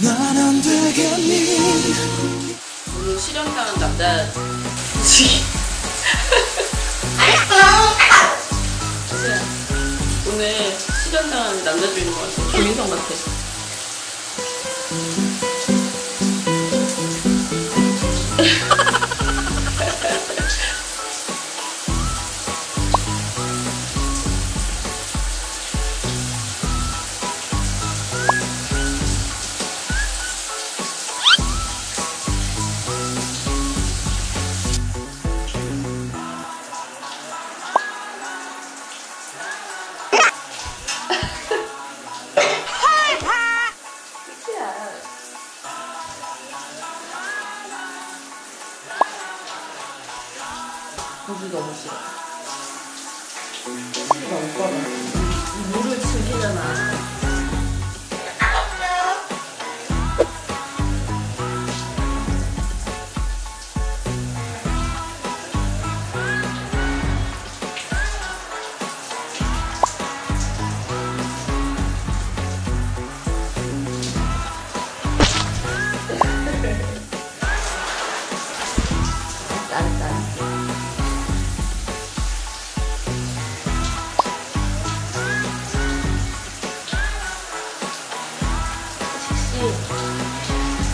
넌안 되겠니? 오늘 실현당한 남자. 오늘 실현당한 남자 주인공 같아. 조인성 같아 Oh. 고기 너무 싫어. 고기가 오빠가 물을 즐기잖아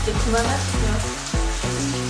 이제 그만하시죠.